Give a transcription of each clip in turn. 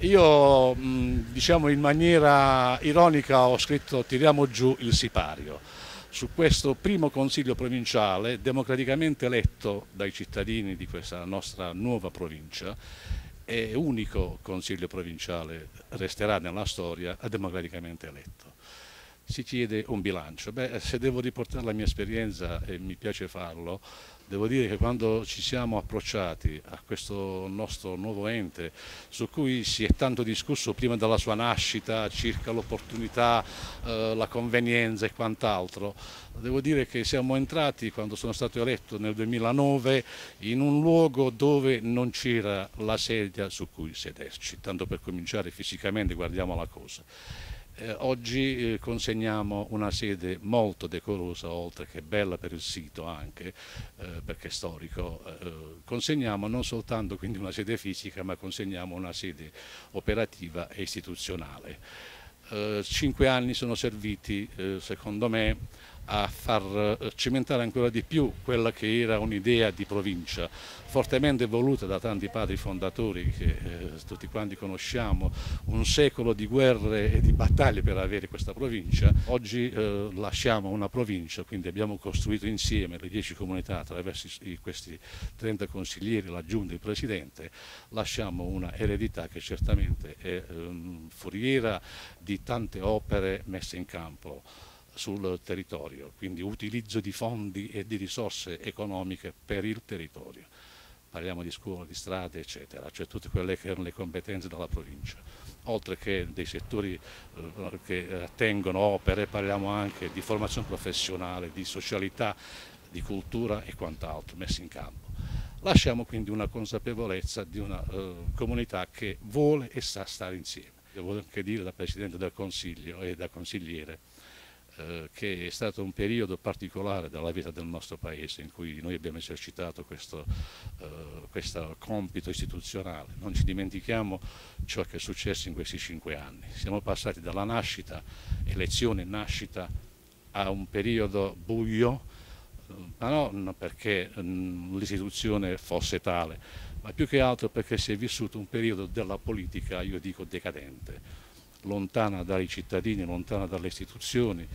Io diciamo in maniera ironica ho scritto tiriamo giù il sipario su questo primo consiglio provinciale democraticamente eletto dai cittadini di questa nostra nuova provincia e unico consiglio provinciale resterà nella storia democraticamente eletto. Si chiede un bilancio. Beh, se devo riportare la mia esperienza, e mi piace farlo, Devo dire che quando ci siamo approcciati a questo nostro nuovo ente, su cui si è tanto discusso prima della sua nascita, circa l'opportunità, eh, la convenienza e quant'altro, devo dire che siamo entrati, quando sono stato eletto nel 2009, in un luogo dove non c'era la sedia su cui sederci, tanto per cominciare fisicamente guardiamo la cosa. Eh, oggi eh, consegniamo una sede molto decorosa, oltre che bella per il sito anche, eh, perché è storico. Eh, consegniamo non soltanto quindi una sede fisica, ma consegniamo una sede operativa e istituzionale. Eh, cinque anni sono serviti, eh, secondo me, a far eh, cimentare ancora di più quella che era un'idea di provincia, fortemente voluta da tanti padri fondatori che eh, tutti quanti conosciamo, un secolo di guerre e di battaglie per avere questa provincia. Oggi eh, lasciamo una provincia, quindi abbiamo costruito insieme le dieci comunità attraverso i, questi 30 consiglieri, la giunta il presidente, lasciamo una eredità che certamente è ehm, foriera di tante opere messe in campo sul territorio, quindi utilizzo di fondi e di risorse economiche per il territorio. Parliamo di scuole, di strade, eccetera, cioè tutte quelle che erano le competenze della provincia. Oltre che dei settori eh, che attengono opere, parliamo anche di formazione professionale, di socialità, di cultura e quant'altro messi in campo. Lasciamo quindi una consapevolezza di una eh, comunità che vuole e sa stare insieme. Devo anche dire da Presidente del Consiglio e da consigliere eh, che è stato un periodo particolare della vita del nostro Paese in cui noi abbiamo esercitato questo, eh, questo compito istituzionale. Non ci dimentichiamo ciò che è successo in questi cinque anni. Siamo passati dalla nascita, elezione nascita, a un periodo buio, ma non perché mm, l'istituzione fosse tale, ma più che altro perché si è vissuto un periodo della politica, io dico decadente lontana dai cittadini, lontana dalle istituzioni,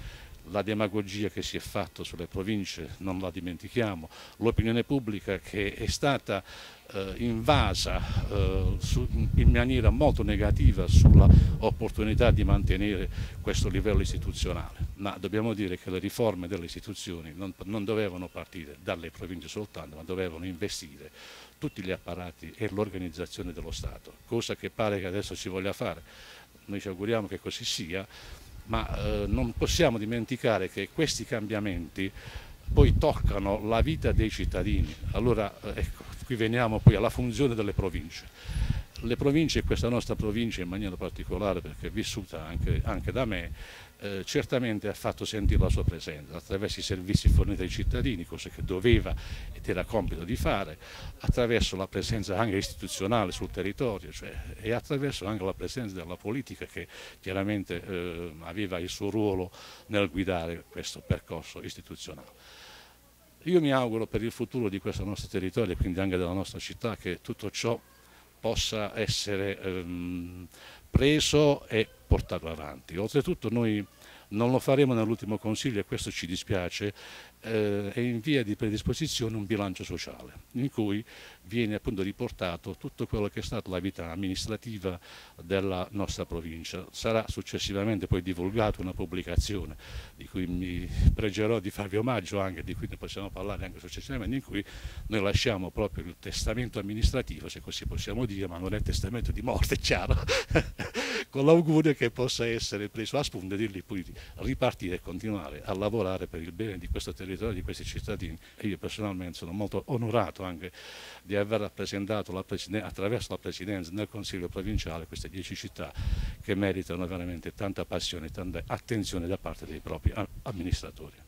la demagogia che si è fatta sulle province non la dimentichiamo, l'opinione pubblica che è stata eh, invasa eh, su, in maniera molto negativa sulla opportunità di mantenere questo livello istituzionale, ma dobbiamo dire che le riforme delle istituzioni non, non dovevano partire dalle province soltanto, ma dovevano investire tutti gli apparati e l'organizzazione dello Stato, cosa che pare che adesso si voglia fare noi ci auguriamo che così sia, ma eh, non possiamo dimenticare che questi cambiamenti poi toccano la vita dei cittadini. Allora eh, ecco, qui veniamo poi alla funzione delle province. Le province, questa nostra provincia in maniera particolare perché è vissuta anche, anche da me, eh, certamente ha fatto sentire la sua presenza attraverso i servizi forniti ai cittadini, cosa che doveva ed era compito di fare, attraverso la presenza anche istituzionale sul territorio cioè, e attraverso anche la presenza della politica che chiaramente eh, aveva il suo ruolo nel guidare questo percorso istituzionale. Io mi auguro per il futuro di questo nostro territorio e quindi anche della nostra città che tutto ciò possa essere ehm, preso e portato avanti. Oltretutto noi non lo faremo nell'ultimo Consiglio e questo ci dispiace, eh, è in via di predisposizione un bilancio sociale in cui viene appunto riportato tutto quello che è stata la vita amministrativa della nostra provincia. Sarà successivamente poi divulgata una pubblicazione di cui mi pregerò di farvi omaggio anche, di cui ne possiamo parlare anche successivamente, in cui noi lasciamo proprio il testamento amministrativo, se così possiamo dire, ma non è testamento di morte, è chiaro, con l'augurio che possa essere preso a spunto e dirgli poi ripartire e continuare a lavorare per il bene di questo territorio, di questi cittadini. E io personalmente sono molto onorato anche di aver rappresentato la attraverso la Presidenza nel Consiglio provinciale queste dieci città che meritano veramente tanta passione e tanta attenzione da parte dei propri amministratori.